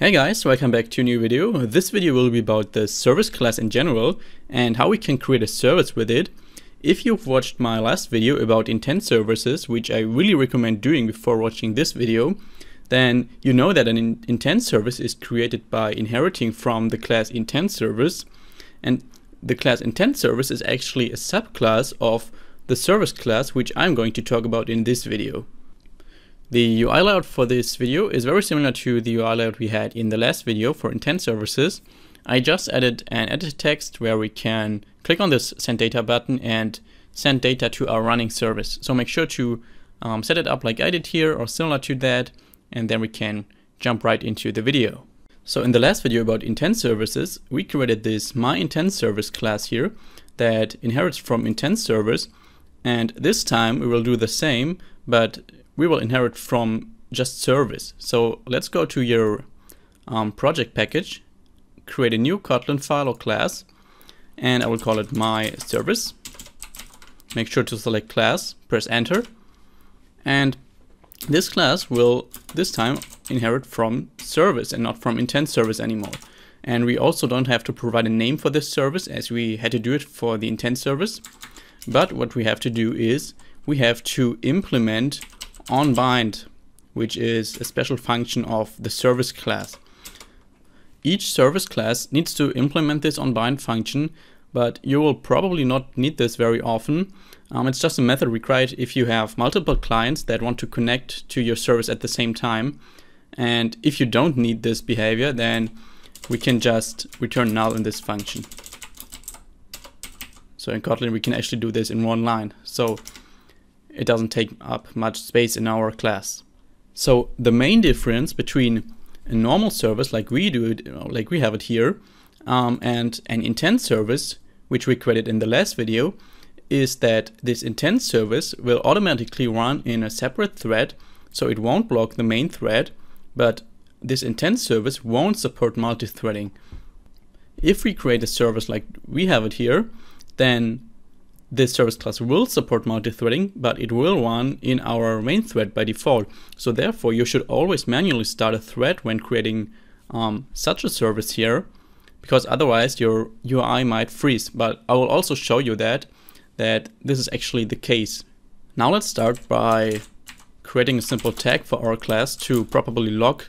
Hey guys, welcome back to a new video. This video will be about the service class in general and how we can create a service with it. If you've watched my last video about intent services, which I really recommend doing before watching this video, then you know that an in intent service is created by inheriting from the class intent service and the class intent service is actually a subclass of the service class which I'm going to talk about in this video. The UI layout for this video is very similar to the UI layout we had in the last video for intent services. I just added an edit text where we can click on this send data button and send data to our running service. So make sure to um, set it up like I did here or similar to that and then we can jump right into the video. So in the last video about intent services, we created this my intent service class here that inherits from intent service and this time we will do the same but we will inherit from just service. So let's go to your um, project package, create a new Kotlin file or class, and I will call it my service. Make sure to select class, press enter, and this class will this time inherit from service and not from intent service anymore. And we also don't have to provide a name for this service as we had to do it for the intent service. But what we have to do is we have to implement onBind, which is a special function of the service class. Each service class needs to implement this onBind function, but you will probably not need this very often. Um, it's just a method required if you have multiple clients that want to connect to your service at the same time. And if you don't need this behavior, then we can just return null in this function. So in Kotlin, we can actually do this in one line. So it doesn't take up much space in our class. So the main difference between a normal service like we do it, you know, like we have it here, um, and an intent service, which we created in the last video, is that this intent service will automatically run in a separate thread, so it won't block the main thread, but this intent service won't support multi-threading. If we create a service like we have it here, then this service class will support multi-threading, but it will run in our main thread by default. So therefore, you should always manually start a thread when creating um, such a service here, because otherwise your UI might freeze. But I will also show you that, that this is actually the case. Now let's start by creating a simple tag for our class to properly log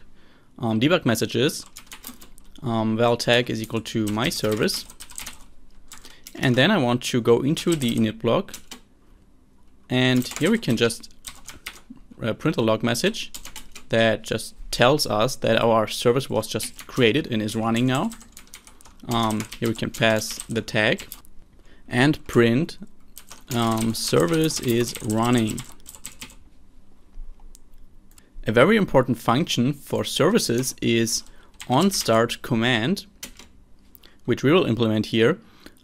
um, debug messages. Um, val tag is equal to my service. And then I want to go into the init block. And here we can just uh, print a log message that just tells us that our service was just created and is running now. Um, here we can pass the tag and print um, service is running. A very important function for services is onStart command, which we will implement here.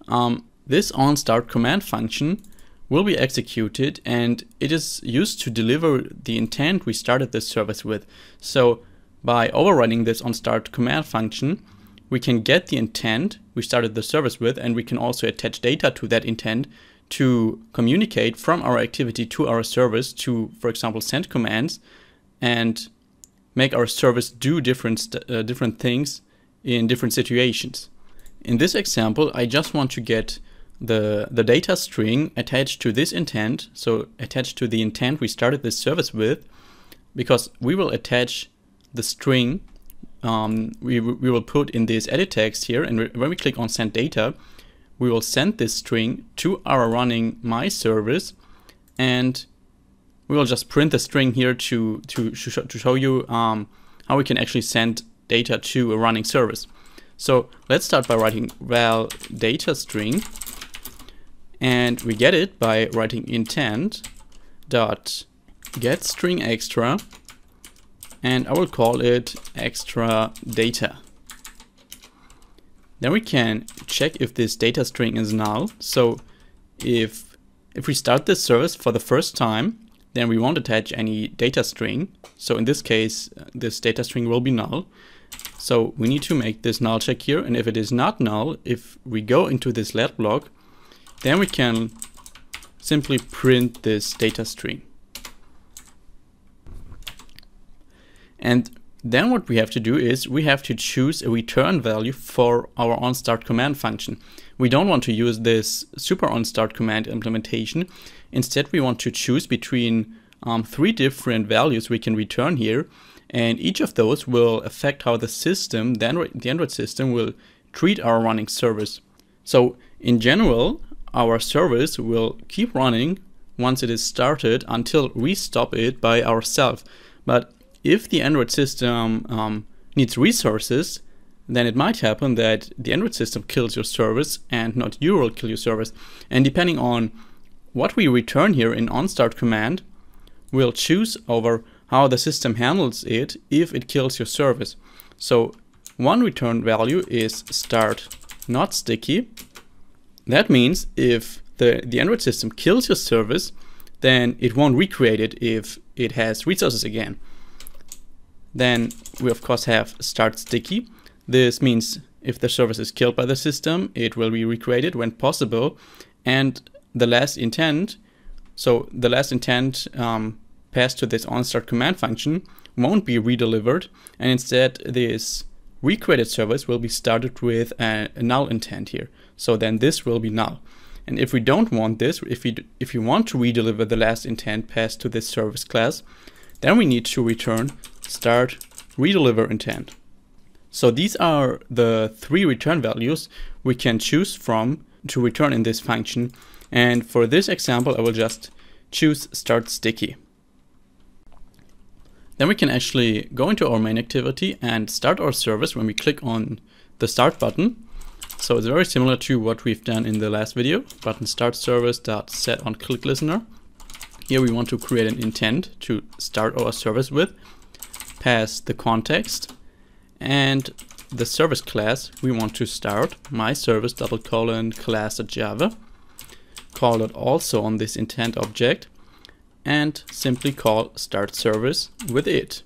Um, this onStart command function will be executed and it is used to deliver the intent we started this service with. So by overriding this onStart command function, we can get the intent we started the service with and we can also attach data to that intent to communicate from our activity to our service to, for example, send commands and make our service do different, uh, different things in different situations. In this example, I just want to get the, the data string attached to this intent, so attached to the intent we started this service with, because we will attach the string um, we, we will put in this edit text here, and when we click on send data, we will send this string to our running my service, and we will just print the string here to, to, to show you um, how we can actually send data to a running service. So let's start by writing val data string and we get it by writing intent dot get string extra and I will call it extra data. Then we can check if this data string is null. So if if we start this service for the first time, then we won't attach any data string. So in this case, uh, this data string will be null. So we need to make this null check here. And if it is not null, if we go into this let block, then we can simply print this data string. And then what we have to do is we have to choose a return value for our onStart command function. We don't want to use this super onStart command implementation. Instead, we want to choose between um, three different values we can return here. And each of those will affect how the system, the Android, the Android system will treat our running service. So in general, our service will keep running once it is started until we stop it by ourselves. But if the Android system um, needs resources, then it might happen that the Android system kills your service and not you will kill your service. And depending on what we return here in onStart command, we'll choose over how the system handles it if it kills your service. So one return value is start not sticky. That means if the, the Android system kills your service, then it won't recreate it if it has resources again. Then we of course have start sticky. This means if the service is killed by the system, it will be recreated when possible. And the last intent, so the last intent um, passed to this onStart command function won't be redelivered. And instead this recreated service will be started with a, a null intent here. So then this will be null. And if we don't want this, if we if you want to redeliver the last intent passed to this service class, then we need to return start redeliver intent. So these are the three return values we can choose from to return in this function. And for this example, I will just choose start sticky. Then we can actually go into our main activity and start our service when we click on the start button. So it's very similar to what we've done in the last video, button start service dot set on click listener. Here we want to create an intent to start our service with pass the context and the service class we want to start my service double colon class.java call it also on this intent object and simply call start service with it.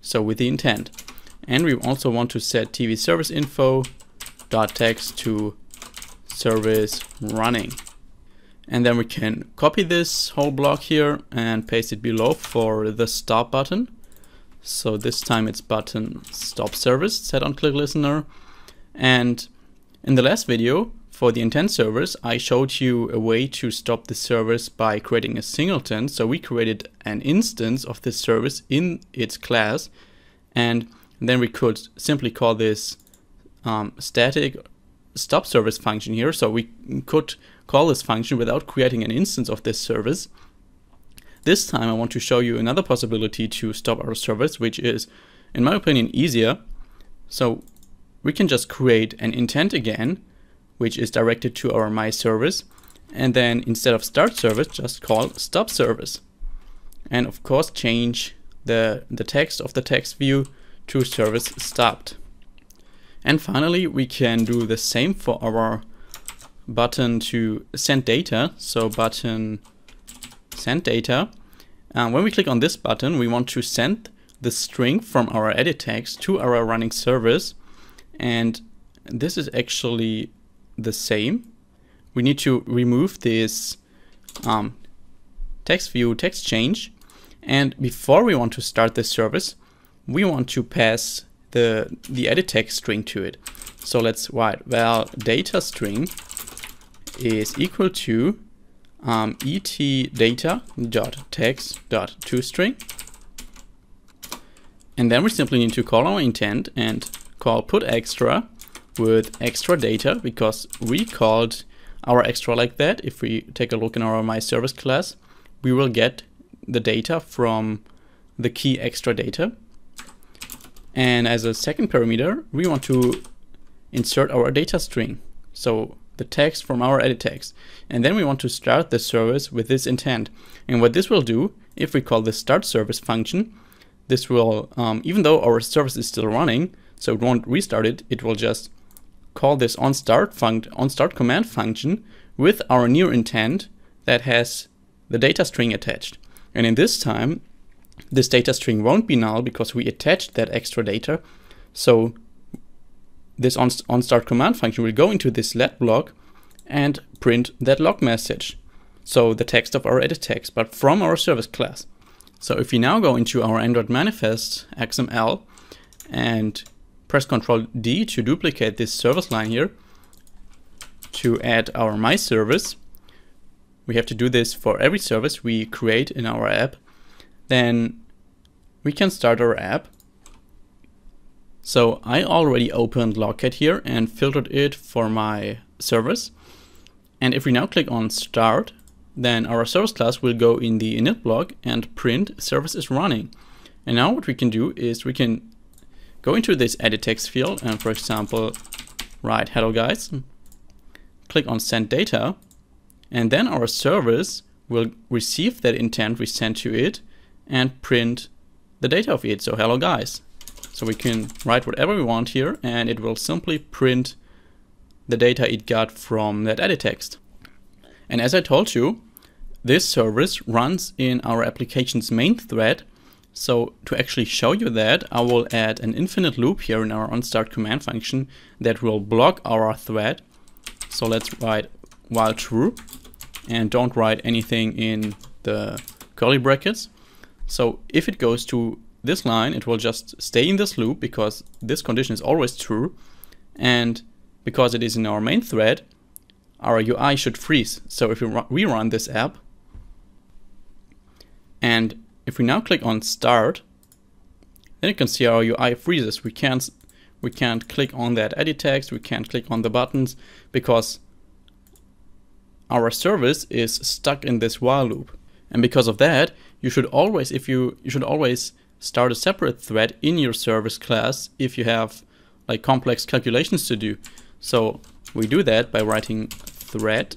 So with the intent. And we also want to set tv service info dot text to service running. And then we can copy this whole block here and paste it below for the stop button. So this time it's button stop service set on click listener. And in the last video for the intent service, I showed you a way to stop the service by creating a singleton. So we created an instance of this service in its class. And then we could simply call this um, static stop service function here. So we could call this function without creating an instance of this service. This time I want to show you another possibility to stop our service, which is, in my opinion, easier. So we can just create an intent again, which is directed to our my service. And then instead of start service, just call stop service. And of course, change the, the text of the text view to service stopped. And finally, we can do the same for our button to send data. So button send data. Uh, when we click on this button, we want to send the string from our edit text to our running service. And this is actually the same. We need to remove this um, text view text change. And before we want to start this service, we want to pass the, the edit text string to it. So let's write, well, data string is equal to um, et data dot text dot toString. And then we simply need to call our intent and call put extra with extra data because we called our extra like that. If we take a look in our my service class, we will get the data from the key extra data. And as a second parameter, we want to insert our data string. So the text from our edit text. And then we want to start the service with this intent. And what this will do, if we call the start service function, this will, um, even though our service is still running, so it won't restart it, it will just call this on start funct on start command function with our new intent that has the data string attached. And in this time, this data string won't be null because we attached that extra data. So this on, on start command function will go into this let block and print that log message. So the text of our edit text, but from our service class. So if we now go into our Android manifest XML and press Ctrl D to duplicate this service line here to add our My service. We have to do this for every service we create in our app. Then we can start our app. So I already opened Logcat here and filtered it for my service. And if we now click on Start, then our service class will go in the init block and print service is running. And now what we can do is we can go into this edit text field and for example, write hello guys, click on send data, and then our service will receive that intent we sent to it and print the data of it. So hello guys. So we can write whatever we want here and it will simply print the data it got from that edit text. And as I told you, this service runs in our application's main thread. So to actually show you that, I will add an infinite loop here in our onStart command function that will block our thread. So let's write while true and don't write anything in the curly brackets. So if it goes to this line, it will just stay in this loop because this condition is always true. And because it is in our main thread, our UI should freeze. So if we rerun this app, and if we now click on start, then you can see our UI freezes. We can't we can't click on that edit text, we can't click on the buttons because our service is stuck in this while loop. And because of that, you should always if you you should always start a separate thread in your service class if you have like complex calculations to do. So we do that by writing thread,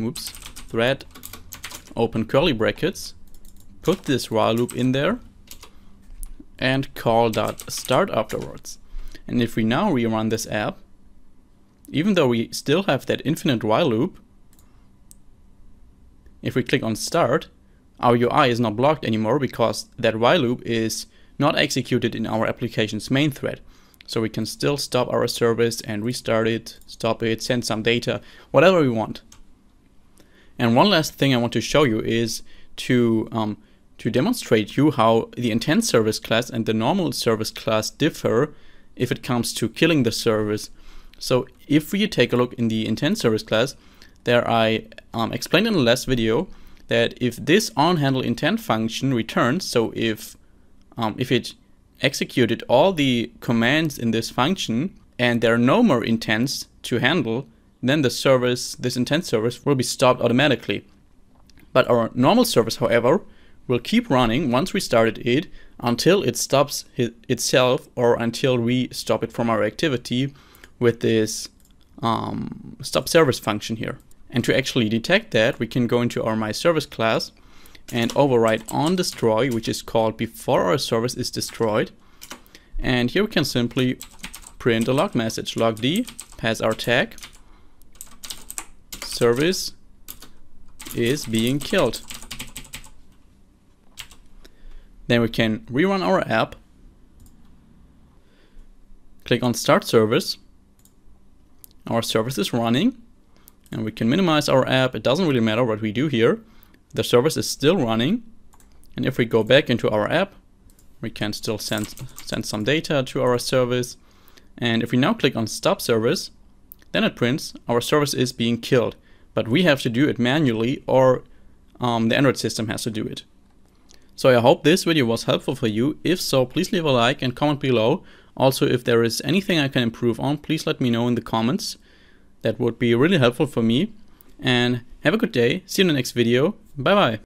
oops, thread, open curly brackets, put this while loop in there, and call dot start afterwards. And if we now rerun this app, even though we still have that infinite while loop, if we click on start, our UI is not blocked anymore because that while loop is not executed in our application's main thread. So we can still stop our service and restart it, stop it, send some data, whatever we want. And one last thing I want to show you is to um, to demonstrate you how the intent service class and the normal service class differ if it comes to killing the service. So if we take a look in the intent service class, there I um, explained in the last video that if this onHandle intent function returns, so if um, if it executed all the commands in this function and there are no more intents to handle, then the service, this intent service will be stopped automatically. But our normal service, however, will keep running once we started it until it stops itself or until we stop it from our activity with this um, stop service function here. And to actually detect that, we can go into our My Service class and override on destroy, which is called before our service is destroyed. And here we can simply print a log message, log d, pass our tag, service is being killed. Then we can rerun our app, click on start service, our service is running, and we can minimize our app. It doesn't really matter what we do here. The service is still running. And if we go back into our app, we can still send, send some data to our service. And if we now click on stop service, then it prints our service is being killed. But we have to do it manually or um, the Android system has to do it. So I hope this video was helpful for you. If so, please leave a like and comment below. Also, if there is anything I can improve on, please let me know in the comments. That would be really helpful for me. And have a good day. See you in the next video. Bye bye.